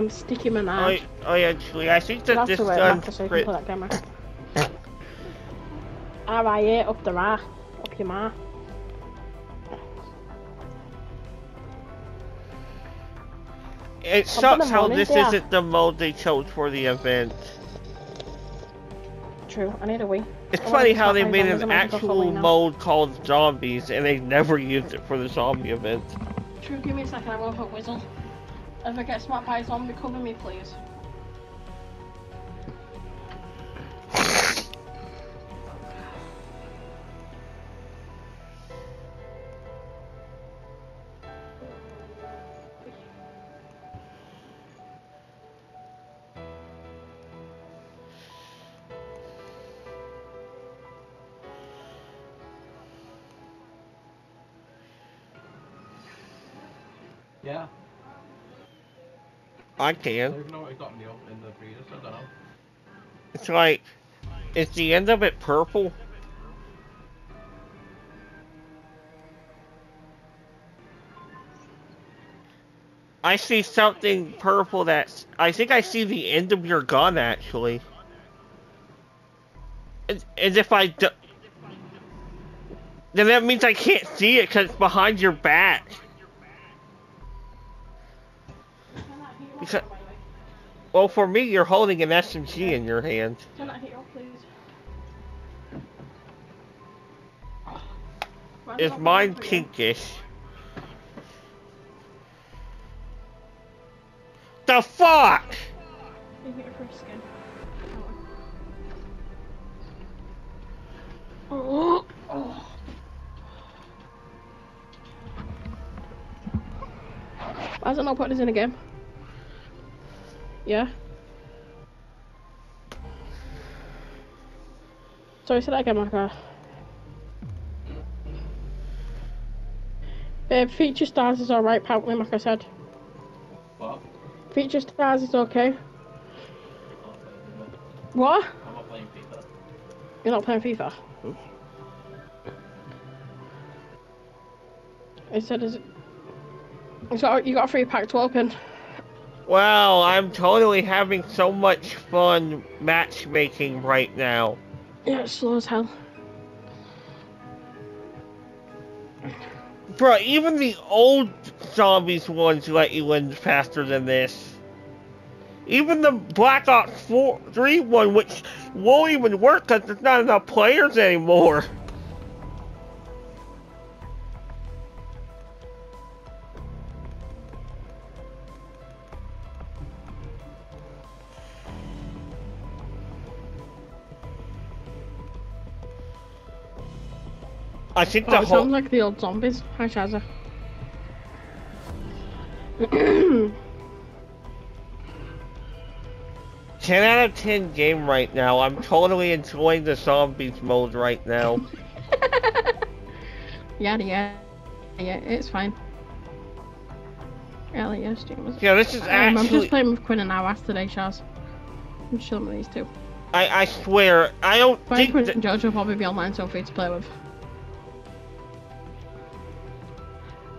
I'm sticking my Oh, knife. oh yeah, actually, I think that That's this the way gun. back so you that camera. Alright, up the ra. Up your ma. It sucks how morning, this yeah. isn't the mode they chose for the event. True, I need a wee. It's oh, I funny how they made an I might as well go actual away now. mode called Zombies, and they never used it for the zombie event. True, give me a second, I will put whistle. If I get smacked by a zombie, cover me, please. I can. don't even know what got in the. I don't know. It's like, is the end of it purple? I see something purple that's. I think I see the end of your gun actually. As, as if I. Do, then that means I can't see it because it's behind your back. Because, well, for me, you're holding an SMG in your hand. That heat off, please. Is mine pinkish? The fuck? You get your first skin. Oh. oh. Why is it not put this in a game? Yeah. Sorry, say that again, Marco. Uh, future stars is alright, apparently, like I said. What? Future stars is okay. What? I'm not playing FIFA. You're not playing FIFA? It said, is it? Got, you got a free pack to open. Wow, I'm totally having so much fun matchmaking right now. Yeah, it's slow as hell. Bro, even the old zombies ones let you in faster than this. Even the Black Ops 4, 3 one, which won't even work because there's not enough players anymore. I think Oh, the whole sounds like the old zombies. Hi, Shazza. 10 out of 10 game right now. I'm totally enjoying the zombies mode right now. Yada yada. Yeah, it's fine. Really, yes, James. Yeah, this is Um, I'm just playing with Quinn and Awas today, Shaz. I'm with these two. I, I swear, I don't But think Quinn and George will probably be online, so free to play with.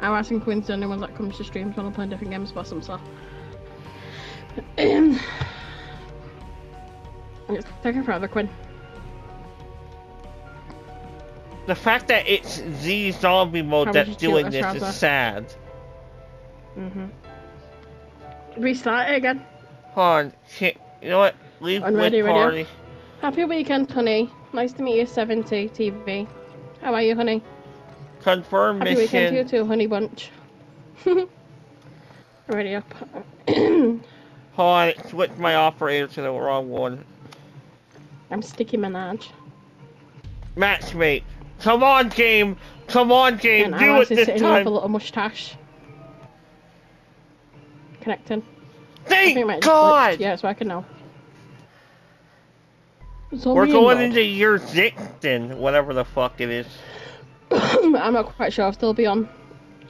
Awas and Quinn's the only ones that comes to streams when I'm playing different games with them, so. Um, it's taking forever, Quinn. the fact that it's the zombie mode that's would you do doing this is sad. Mm-hmm. Restart it again. Hold on, shit. You know what? Leave I'm with ready, ready. party. Happy weekend, honey. Nice to meet you, 70 TV. How are you, honey? Confirm Happy weekend to you mission. too, honey bunch. Ready up. Hold on, switch my operator to the wrong one. I'm Sticky Minaj. Matchmate. Come on, game. Come on, game. And Do it is this sitting here with a little mustache. Connecting. I think it might Thank. God. Yeah, it's working now. Zombie We're going into Urzikstan, whatever the fuck it is. I'm not quite sure if they'll still be on.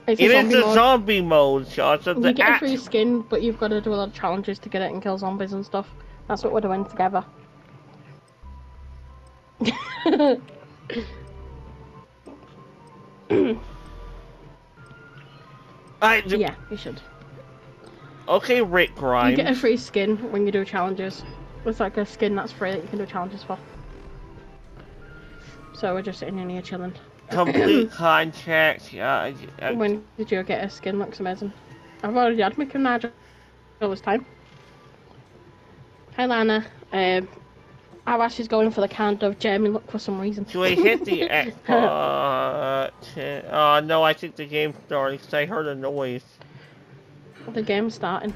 It's a It is zombie the mode. zombie mode. It's You get a free skin, but you've got to do a lot of challenges to get it and kill zombies and stuff. That's what we're doing together. I, yeah, you should. Okay, Rick Grimes. You get a free skin when you do challenges. It's like a skin that's free that you can do challenges for. So we're just sitting in here chilling. Complete contract. Yeah. When did you get a skin? Looks amazing. I've already had my Canada all this time. Hi Lana. Um, Arash is going for the kind of Jeremy look for some reason. do I hit the X? oh, uh, no, I think the game's starting 'cause I heard a noise. the game's starting.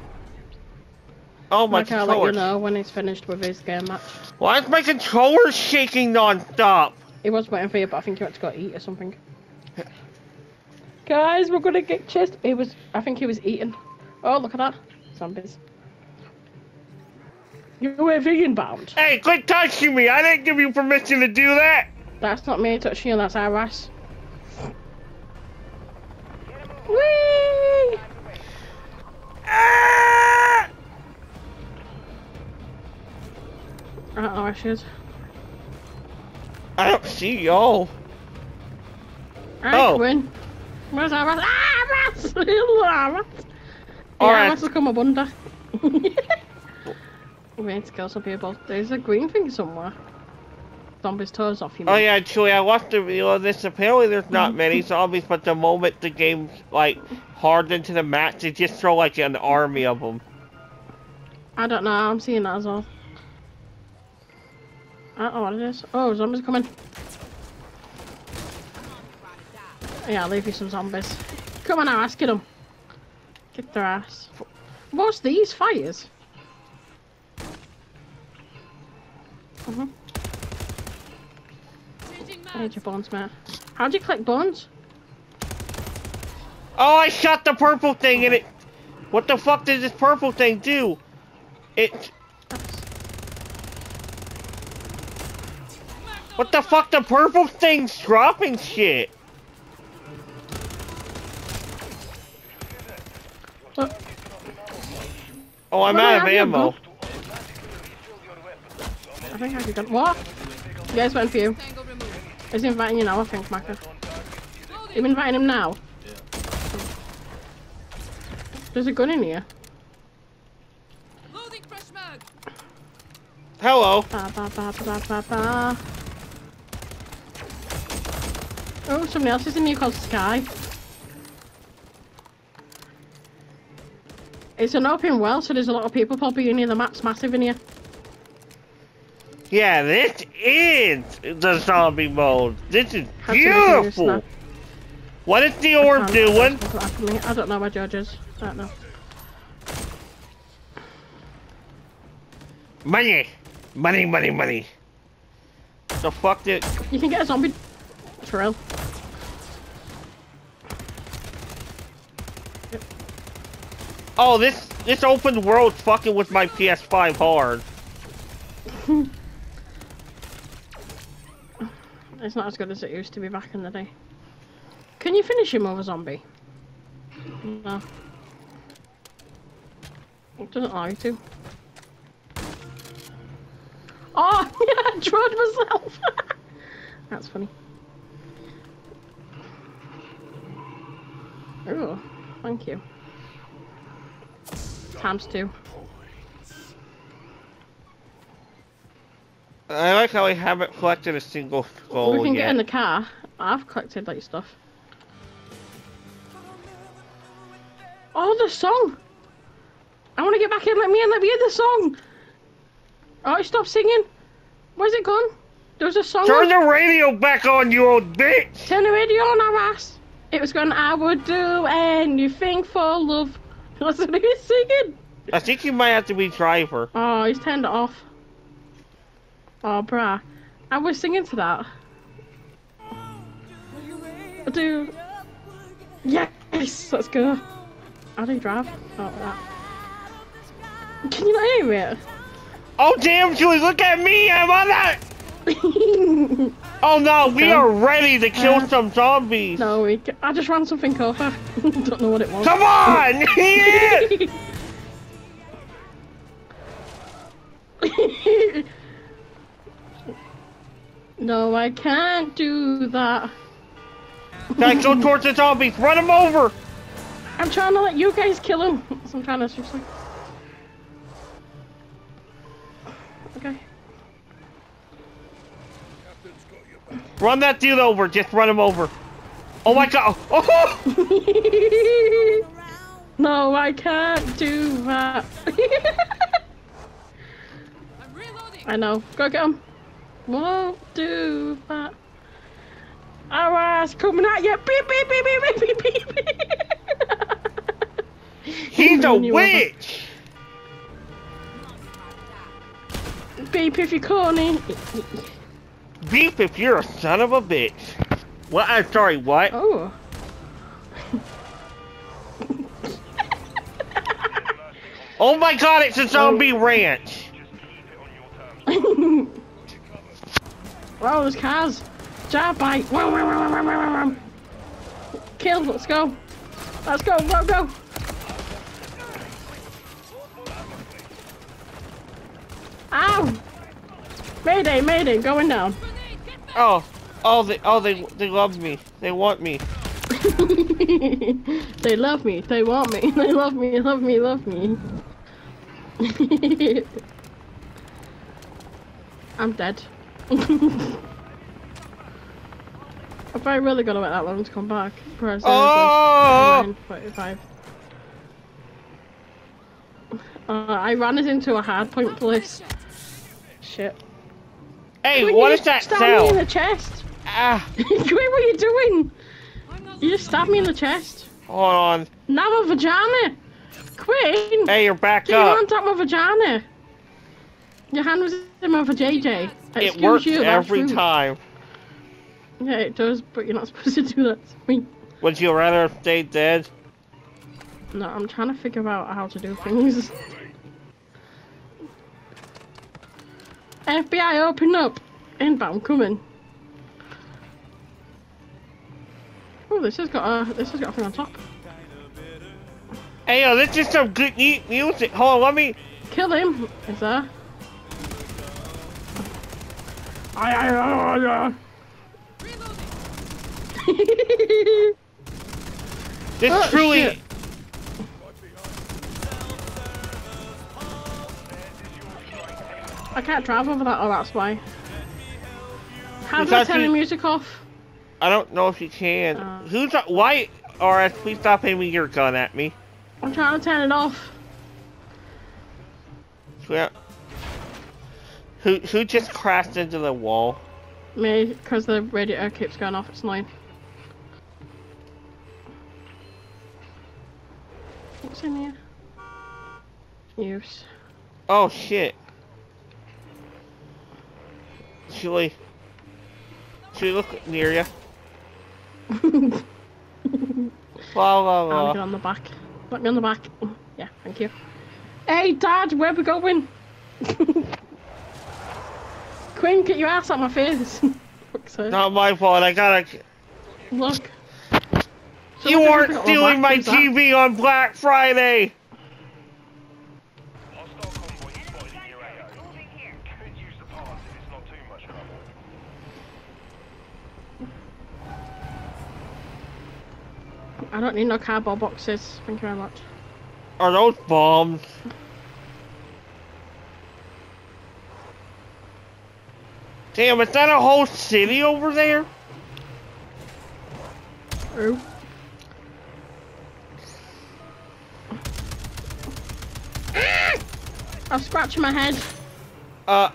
Oh, my Like I'll let you know when he's finished with his game match. Why is my controller shaking non-stop? He was waiting for you, but I think he went to go eat or something. Guys, we're gonna get chased. He was, I think he was eating. Oh, look at that. Zombies. You were vegan bound. Hey, quit touching me! I didn't give you permission to do that! That's not me touching you, that's our ass. Whee! Ah! I know where she is. I don't see y'all. Alright, Oh. come in. Where's our ass? Ah, rats! Ah, rats! Yeah, Alright. let's look on my bunda. we need to kill some people. There's a green thing somewhere. Zombies toes off you. Oh yeah, Julie, I watched the video of this. Apparently there's not many zombies, but the moment the game's like hard into the match, they just throw like an army of them. I don't know, I'm seeing that as well. Don't know what is. Oh, zombies coming. Yeah, I'll leave you some zombies. Come on now, ask them. Kick their ass. What's these fires? Mhm. I need your bones, mate. How'd you collect bones? Oh, I shot the purple thing and it. What the fuck did this purple thing do? It. What the fuck? The purple thing's dropping shit. What? Oh, I'm What out of ammo. I think I could get What? You guys went for you. He's inviting you now, I think, Maka. You inviting him now? There's a gun in here. Loading fresh mag. Hello. Ba, ba, ba, ba, ba, ba, ba. Oh, somebody else is in here called Sky. It's an open well, so there's a lot of people probably in here. The map's massive in here. Yeah, this is the zombie mode. This is Had to make beautiful. What is the orb doing? that's what happened to me. I don't know where George is. I don't know. Money, money, money, money. The fuck did? You can get a zombie. For Oh, this this open world's fucking with my PS5 hard. It's not as good as it used to be back in the day. Can you finish him over zombie? No. It doesn't allow you to. Oh, yeah, I tried myself. That's funny. Oh, thank you. Times two. I like how I haven't collected a single we skull can get in the car. I've collected like stuff. Oh, the song! I want to get back in. Let me in. Let me hear the song. Oh, stop singing. Where's it gone? There's a song. Turn on. the radio back on, you old bitch! Turn the radio on our ass. It was going. I would do anything for love. What he singing. I think you might have to be driver. Oh, he's turned it off. Oh, bruh. I was singing to that. I do. Yes, let's go. How do drive? Oh, that. Can you not hear it? Oh damn, Julie, look at me! I'm on that. Oh no, we are ready to kill Uh, some zombies. no, we. I just ran something over. Don't know what it was. Come on! Yeah! no, I can't do that. Guys, go towards the zombies. Run them over. I'm trying to let you guys kill him. I'm trying to seriously. Run that dude over. Just run him over. Oh my god. Oh! oh. no, I can't do that. I know. Go get him. Won't do that. Our ass coming at you. Beep, beep, beep, beep, beep, beep, beep. He's a you over. witch. Beep if you're corny. Beef if you're a son of a bitch. What? I'm sorry. What? Oh. Oh my god! It's a oh. zombie ranch. wow, there's cars. Jab bite. Wow, wow, wow, wow, wow, wow, wow. Kill, let's go. Let's go, go, go. Ow! Mayday, mayday, going down. Grenade, get back. Oh. Oh, they. Oh, they. They love me. They want me. they love me, they want me, they love me, love me, love me. I'm dead. If I really gonna wait that long to come back, press Oh! 45. Uh, I ran it into a hard point place. Shit. Hey, Quinn, what you is that stabbed me in the chest. Ah. Quinn, what are you doing? You just stabbed me in the chest. Hold on. Now my vagina. Quinn. Hey, you're back your up. hand up my vagina. Your hand was in my JJ. It works you, every time. Yeah, it does, but you're not supposed to do that to me. Would you rather stay dead? No, I'm trying to figure out how to do things. FBI, open up! Inbound, coming. Oh, this has got a this has got a thing on top. Hey, yo, this is some good neat music. Hold on, let me. Kill him! Is there? Ay, ay, ay, ay, This Oh, truly. shit. I can't drive over that, oh that's why. How do I turn the music off? I don't know if you can. Uh. Who's why? Or please stop aiming your gun at me. I'm trying to turn it off. Yeah. Who who just crashed into the wall? Me, because the radiator keeps going off, it's annoying. What's in here? Use. Oh shit. Should we? Should we look near you? Blah blah I'll get on the back. Put me on the back. Oh, yeah, thank you. Hey, Dad, where we going? Quinn, get your ass out my face. Not my fault. I gotta. Look. You Someone aren't stealing my? TV on Black Friday. Hostile convoy spotted in your AO. Could use the parts if it's not too much trouble. No cardboard boxes. Thank you very much. Are those bombs? Damn, is that a whole city over there? Oh. I'm scratching my head. Uh,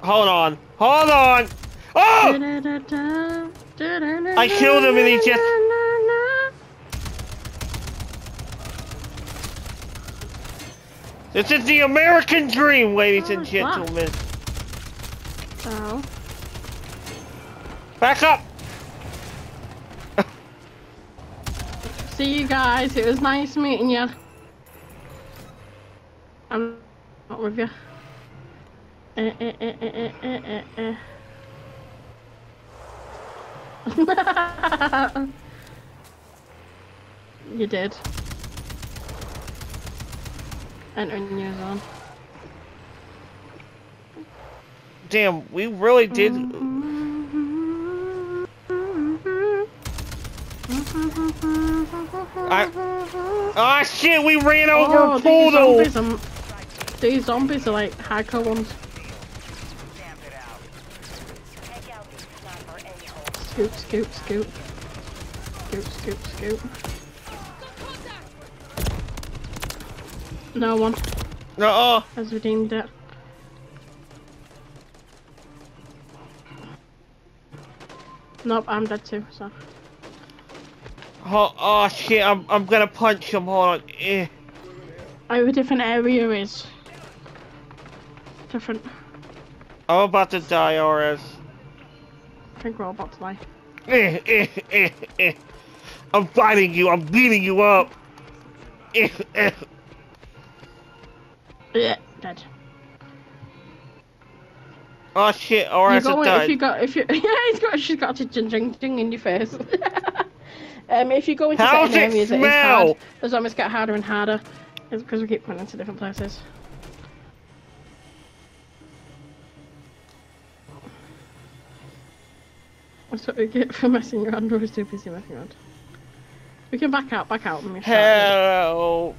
hold on, hold on. Oh! I killed him and he just- This is the American dream, ladies and Oh, gentlemen. Oh. Back up. See you guys. It was nice meeting you. I'm not with you. Eh, eh, eh, eh, eh, eh, eh, eh. you did. Entering your zone. Damn, we really did. I- Ah shit, we ran over Oh, a these poodle! zombies, are, these zombies are like hardcore ones. Stamp it out. Take out these sniper a-holes. Scoop, scoop, scoop. Scoop, scoop, scoop. No one Uh-uh. has redeemed it. Nope, I'm dead too, so. Oh, oh shit, I'm, I'm gonna punch him, hold on. Eh. Our different area is different. I'm about to die, RS. I think we're all about to die. Eh, eh, eh, eh. I'm fighting you, I'm beating you up. Eh, eh. Yeah, dead. Oh shit, You RS go has in, if died. you got if you yeah he's got she's got a jing jing jing in your face. um, if you go into How's certain it areas, it is smell? hard. The zombies get harder and harder. Because we keep going into different places. That's what we get for messing around. We're too busy messing around. We can back out, back out. When we start. Help.